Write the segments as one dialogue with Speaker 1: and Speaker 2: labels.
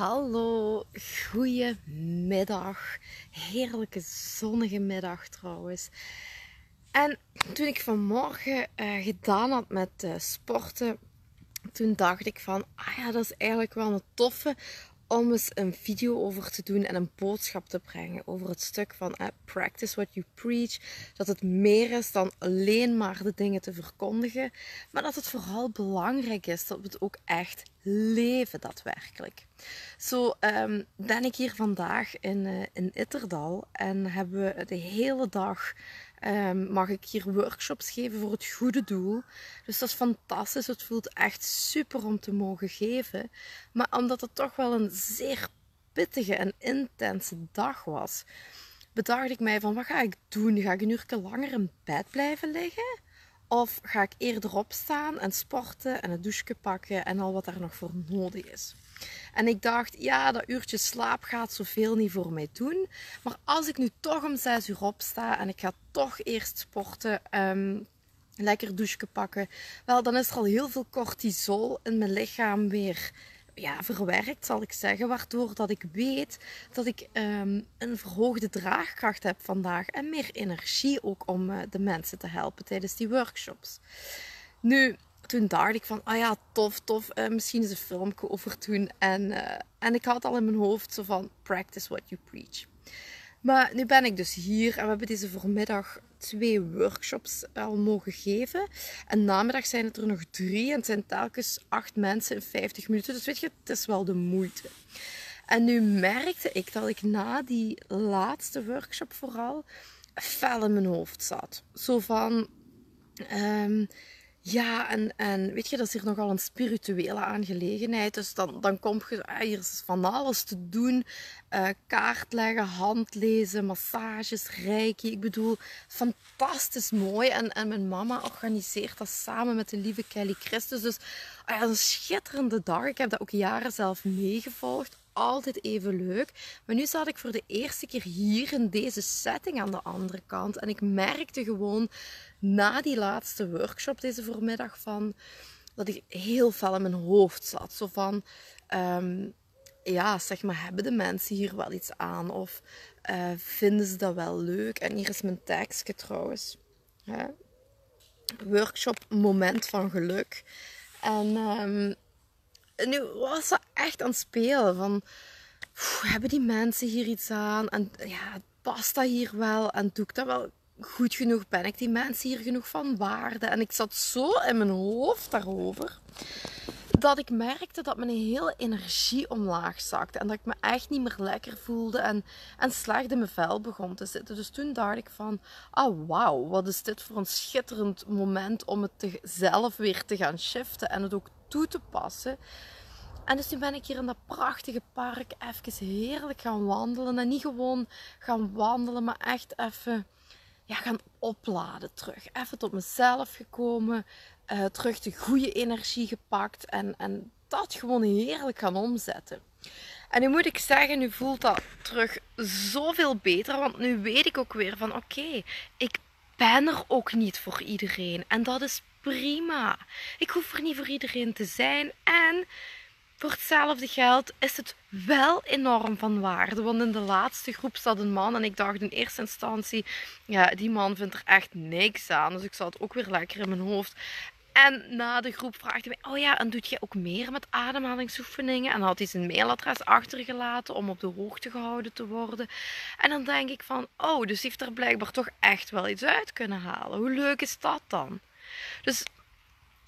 Speaker 1: Hallo, goedemiddag. Heerlijke zonnige middag trouwens. En toen ik vanmorgen uh, gedaan had met uh, sporten, toen dacht ik van, ah ja, dat is eigenlijk wel een toffe om eens een video over te doen en een boodschap te brengen over het stuk van uh, practice what you preach. Dat het meer is dan alleen maar de dingen te verkondigen, maar dat het vooral belangrijk is dat we het ook echt leven daadwerkelijk. Zo um, ben ik hier vandaag in, uh, in Itterdal en hebben we de hele dag um, mag ik hier workshops geven voor het goede doel. Dus dat is fantastisch. Het voelt echt super om te mogen geven. Maar omdat het toch wel een zeer pittige en intense dag was, bedacht ik mij van wat ga ik doen? Ga ik een uur langer in bed blijven liggen? Of ga ik eerder opstaan en sporten en het douche pakken en al wat er nog voor nodig is? En ik dacht, ja, dat uurtje slaap gaat zoveel niet voor mij doen. Maar als ik nu toch om 6 uur opsta en ik ga toch eerst sporten, um, lekker douche pakken, wel, dan is er al heel veel cortisol in mijn lichaam weer ja, verwerkt, zal ik zeggen. Waardoor dat ik weet dat ik um, een verhoogde draagkracht heb vandaag. En meer energie ook om uh, de mensen te helpen tijdens die workshops. Nu, toen dacht ik van, ah ja, tof, tof. Uh, misschien is een filmpje over doen. En, uh, en ik had al in mijn hoofd zo van, practice what you preach. Maar nu ben ik dus hier en we hebben deze voormiddag twee workshops al mogen geven. En namiddag zijn het er nog drie en het zijn telkens acht mensen in 50 minuten. Dus weet je, het is wel de moeite. En nu merkte ik dat ik na die laatste workshop vooral fel in mijn hoofd zat. Zo van... Um, ja, en, en weet je, dat is hier nogal een spirituele aangelegenheid. Dus dan, dan kom je, ah, hier is van alles te doen. Uh, kaart leggen, handlezen, massages, reiki. Ik bedoel, fantastisch mooi. En, en mijn mama organiseert dat samen met de lieve Kelly Christus. Dus ah ja, een schitterende dag. Ik heb dat ook jaren zelf meegevolgd altijd even leuk. Maar nu zat ik voor de eerste keer hier in deze setting aan de andere kant. En ik merkte gewoon na die laatste workshop deze voormiddag van dat ik heel fel in mijn hoofd zat. Zo van, ehm, ja, zeg maar, hebben de mensen hier wel iets aan? Of uh, vinden ze dat wel leuk? En hier is mijn tekstje trouwens. Workshop moment van geluk. En um, nu was dat echt aan het spelen. Van, hebben die mensen hier iets aan? En ja, past dat hier wel? En doe ik dat wel goed genoeg? Ben ik die mensen hier genoeg van waarde? En ik zat zo in mijn hoofd daarover. Dat ik merkte dat mijn hele energie omlaag zakte. En dat ik me echt niet meer lekker voelde. En, en slecht in mijn vel begon te zitten. Dus toen dacht ik van... Oh, wauw. Wat is dit voor een schitterend moment om het te, zelf weer te gaan shiften. En het ook toe te passen. En dus nu ben ik hier in dat prachtige park even heerlijk gaan wandelen. En niet gewoon gaan wandelen, maar echt even ja, gaan opladen terug. Even tot mezelf gekomen. Uh, terug de goede energie gepakt. En, en dat gewoon heerlijk gaan omzetten. En nu moet ik zeggen, nu voelt dat terug zoveel beter. Want nu weet ik ook weer van oké, ik ben er ook niet voor iedereen. En dat is prima. Ik hoef er niet voor iedereen te zijn. En voor hetzelfde geld is het wel enorm van waarde. Want in de laatste groep zat een man en ik dacht in eerste instantie, ja, die man vindt er echt niks aan. Dus ik zat ook weer lekker in mijn hoofd. En na de groep vraagde hij mij, oh ja, en doet jij ook meer met ademhalingsoefeningen? En had hij zijn mailadres achtergelaten om op de hoogte gehouden te worden. En dan denk ik van, oh, dus heeft er blijkbaar toch echt wel iets uit kunnen halen. Hoe leuk is dat dan? Dus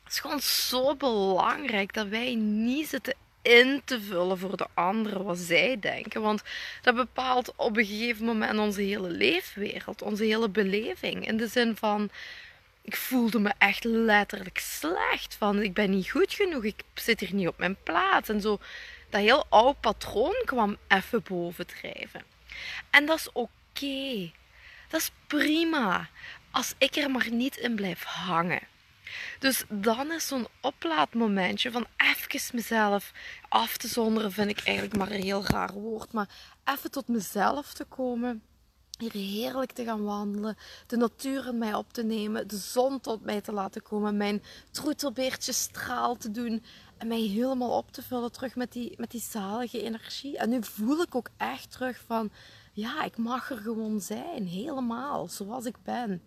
Speaker 1: het is gewoon zo belangrijk dat wij niet zitten in te vullen voor de anderen wat zij denken. Want dat bepaalt op een gegeven moment onze hele leefwereld, onze hele beleving. In de zin van, ik voelde me echt letterlijk slecht. Van, ik ben niet goed genoeg, ik zit hier niet op mijn plaats. En zo, dat heel oude patroon kwam even bovendrijven. En dat is oké. Dat is prima. Als ik er maar niet in blijf hangen. Dus dan is zo'n oplaadmomentje van even mezelf af te zonderen, vind ik eigenlijk maar een heel raar woord. Maar even tot mezelf te komen. Hier heerlijk te gaan wandelen, de natuur in mij op te nemen, de zon tot mij te laten komen, mijn troetelbeertje straal te doen, En mij helemaal op te vullen terug met die, met die zalige energie. En nu voel ik ook echt terug van, ja, ik mag er gewoon zijn. Helemaal, zoals ik ben.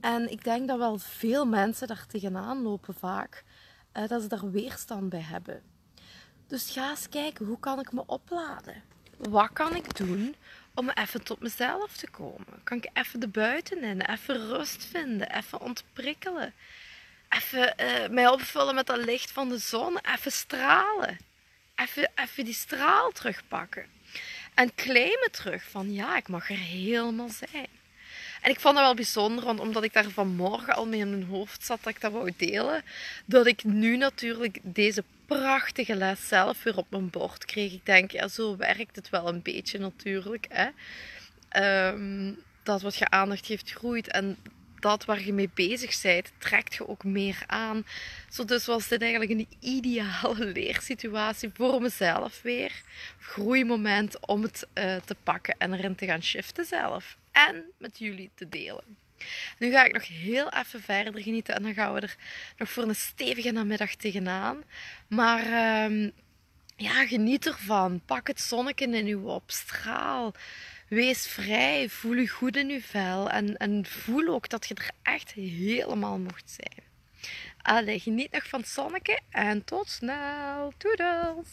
Speaker 1: En ik denk dat wel veel mensen daar tegenaan lopen vaak. Uh, dat ze daar weerstand bij hebben. Dus ga eens kijken, hoe kan ik me opladen? Wat kan ik doen om even tot mezelf te komen? Kan ik even de buiten in, even rust vinden, even ontprikkelen? Even uh, mij opvullen met dat licht van de zon, even stralen. Even, even die straal terugpakken. En claimen terug van ja, ik mag er helemaal zijn. En ik vond dat wel bijzonder, omdat ik daar vanmorgen al mee in mijn hoofd zat dat ik dat wou delen, dat ik nu natuurlijk deze prachtige les zelf weer op mijn bord kreeg. Ik denk, ja, zo werkt het wel een beetje natuurlijk. Hè? Um, dat wat je aandacht geeft groeit en dat waar je mee bezig bent, trekt je ook meer aan. Zo dus was dit eigenlijk een ideale leersituatie voor mezelf weer. Groeimoment om het uh, te pakken en erin te gaan shiften zelf. En met jullie te delen. Nu ga ik nog heel even verder genieten en dan gaan we er nog voor een stevige namiddag tegenaan. Maar uh, ja, geniet ervan. Pak het zonnetje in u op. Straal. Wees vrij. Voel je goed in je vel. En, en voel ook dat je er echt helemaal mocht zijn. Allee, geniet nog van het zonnetje en tot snel. Doedels!